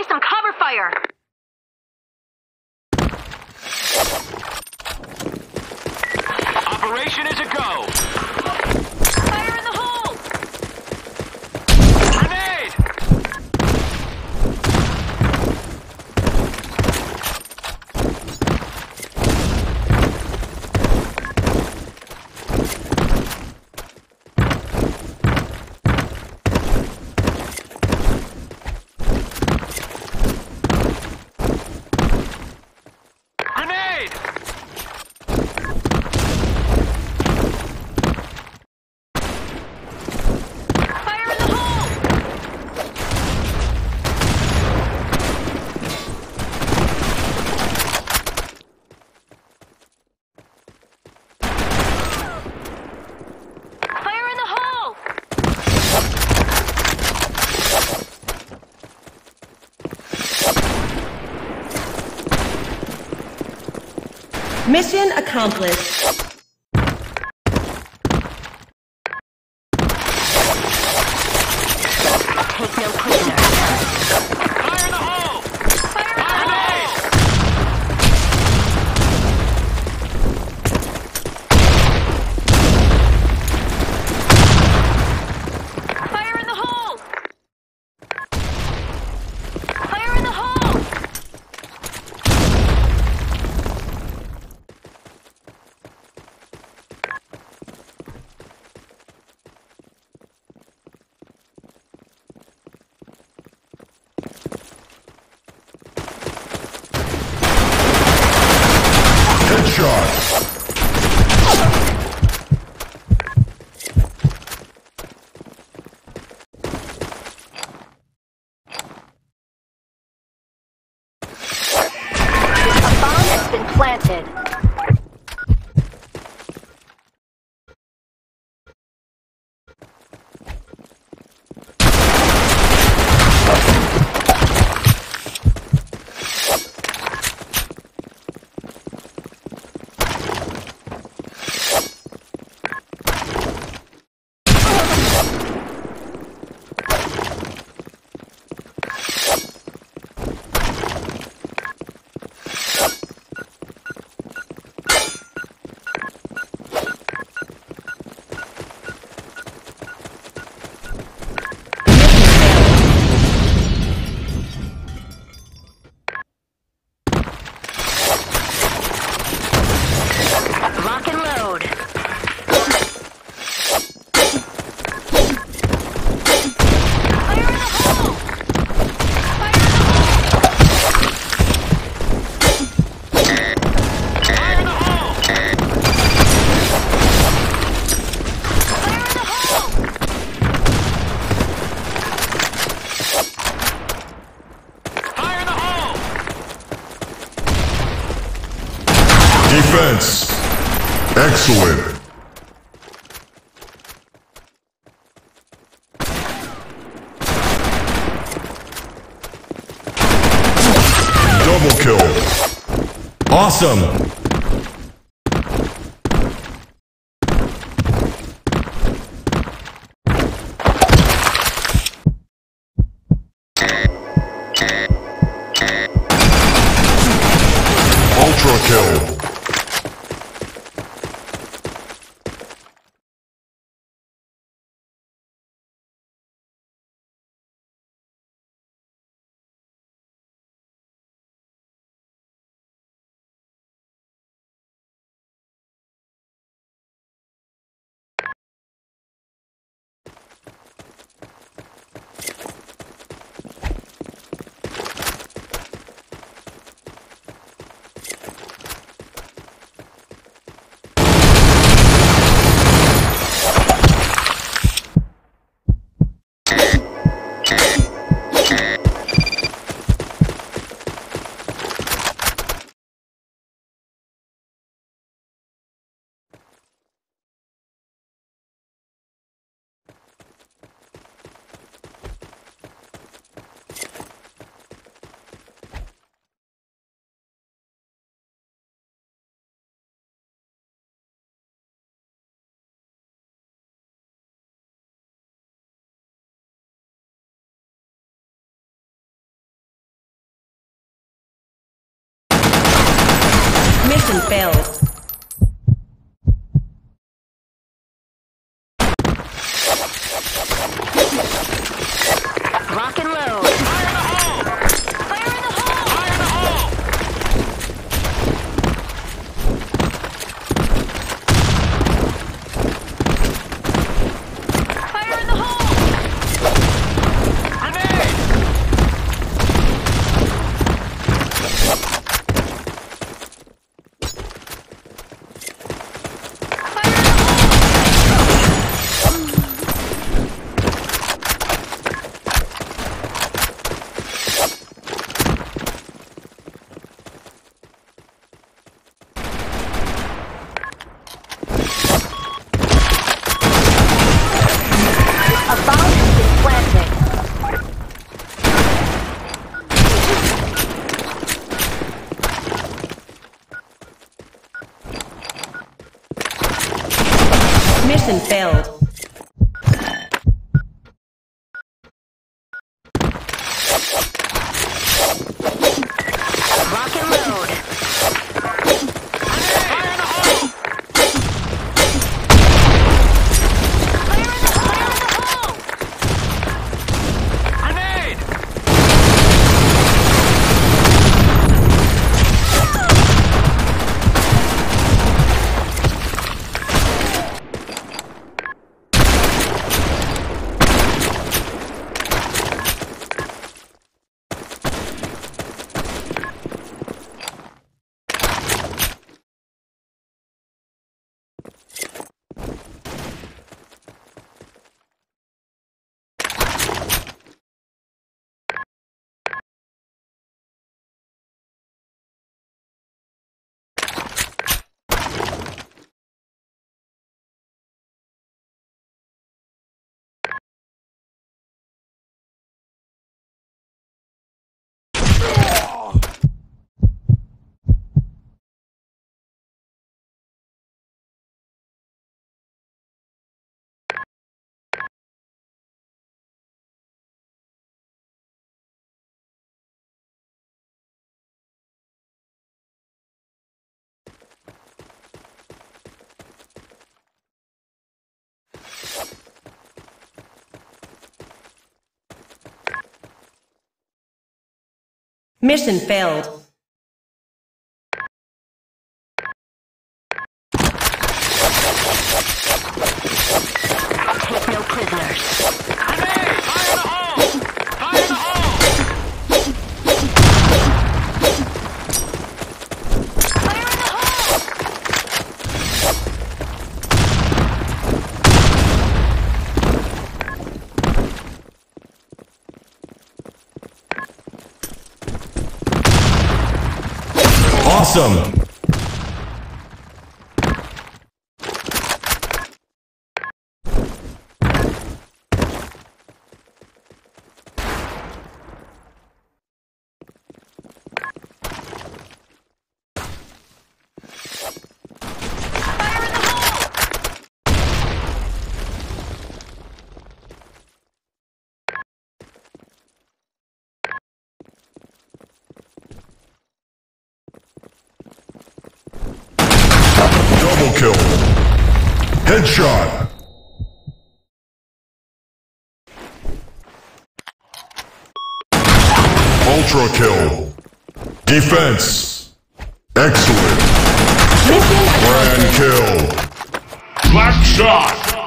me some cover fire! Operation is a go! Mission accomplished. Excellent. Double kill. Awesome. Failed. Mission failed. Mission failed. kill. Headshot! Ultra kill. Defense. Excellent. Grand kill. Black shot.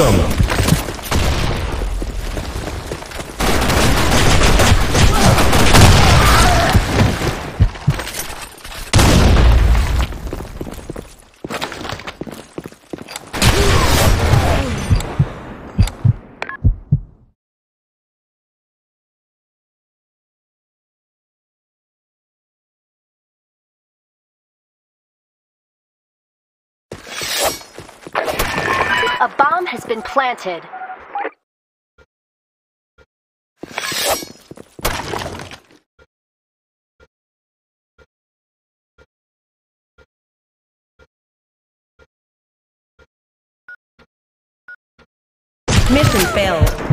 awesome. planted. Mission failed.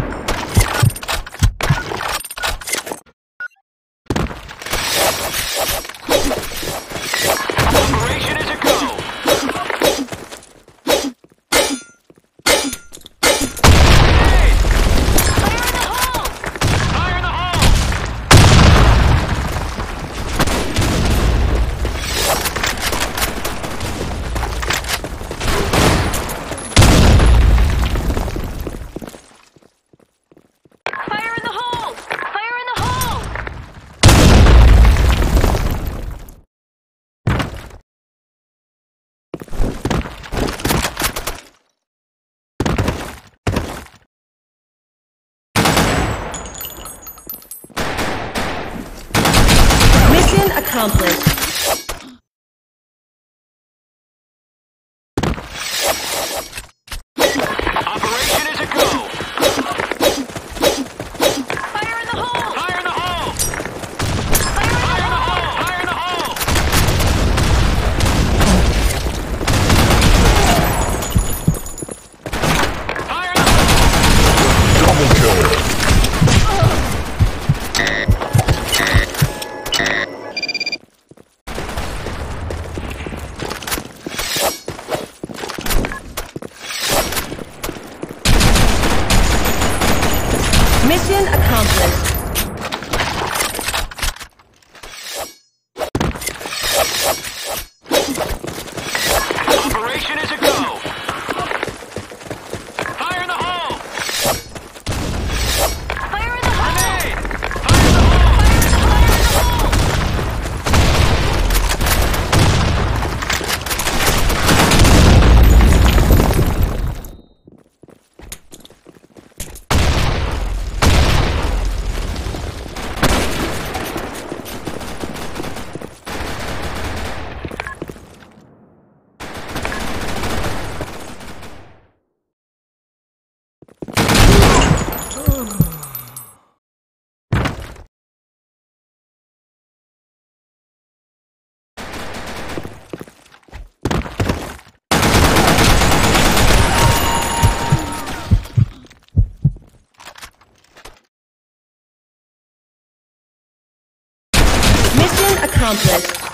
Mission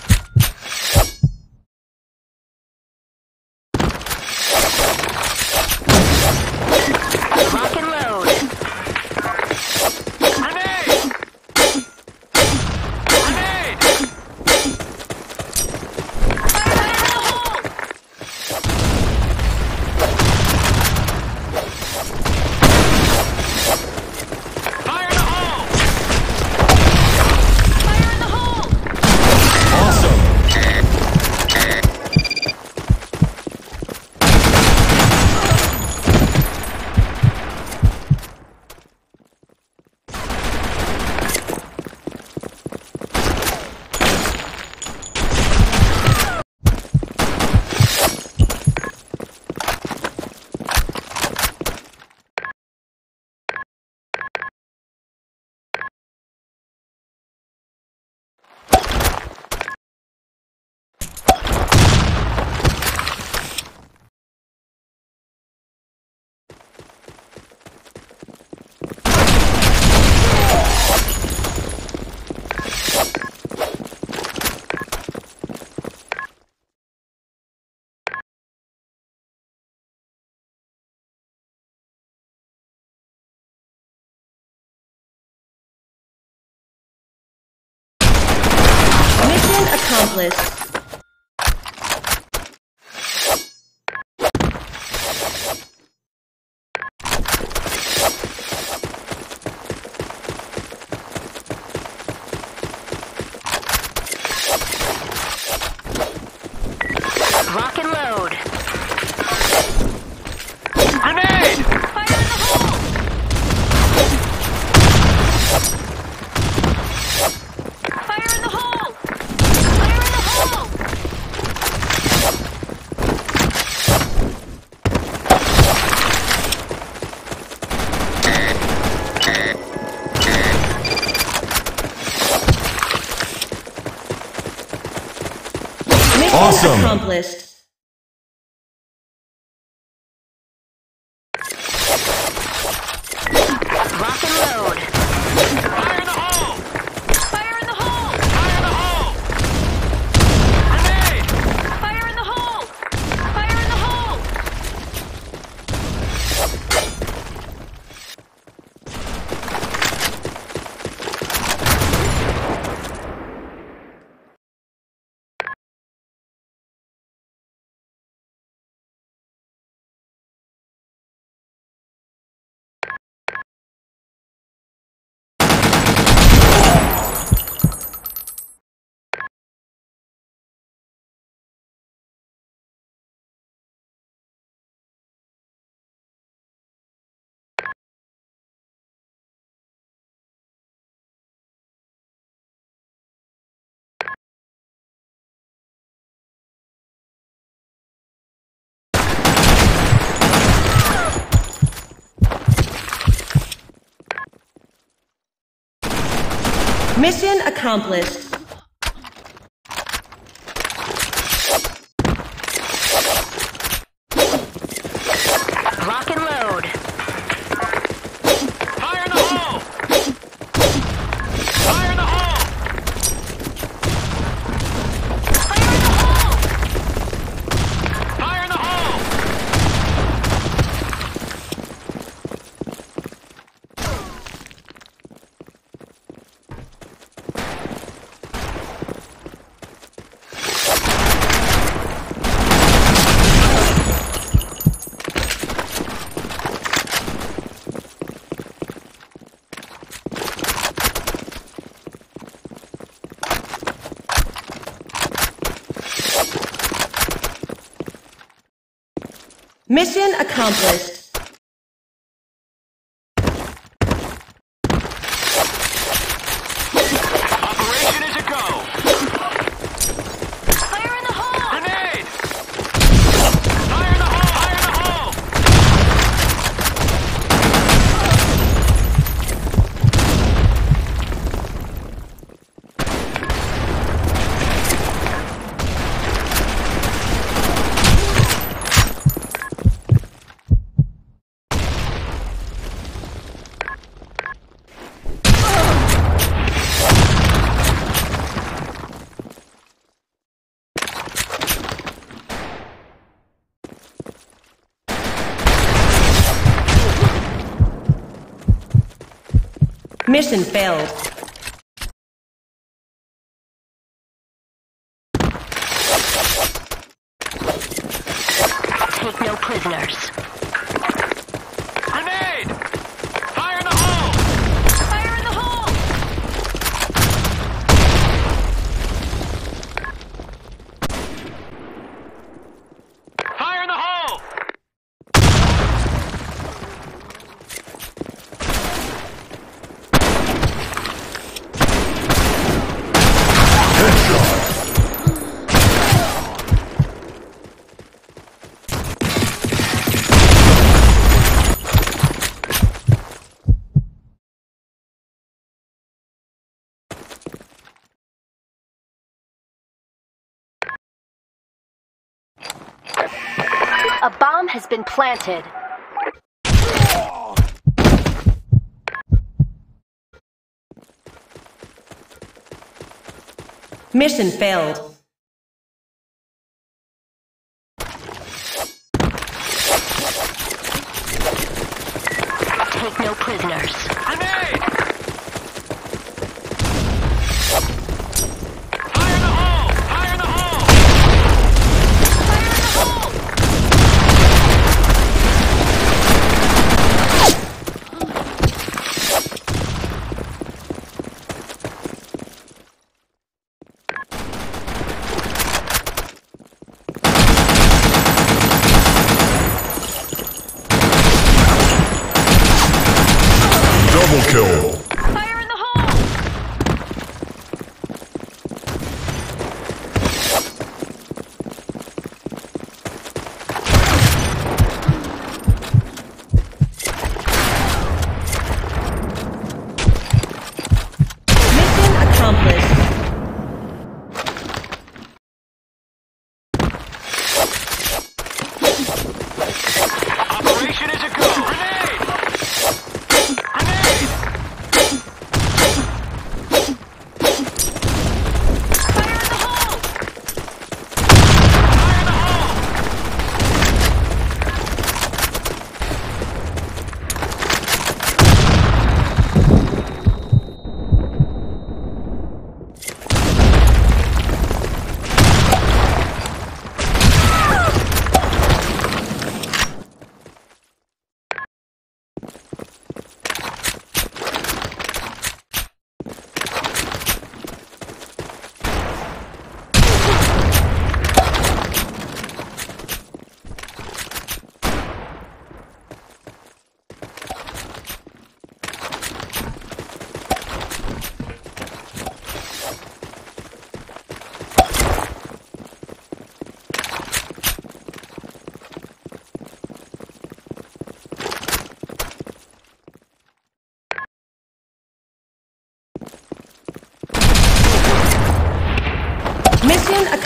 accomplished. Mission accomplished. Accomplished. Mission failed. Take no prisoners. A bomb has been planted. Mission failed.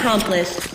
Accomplished.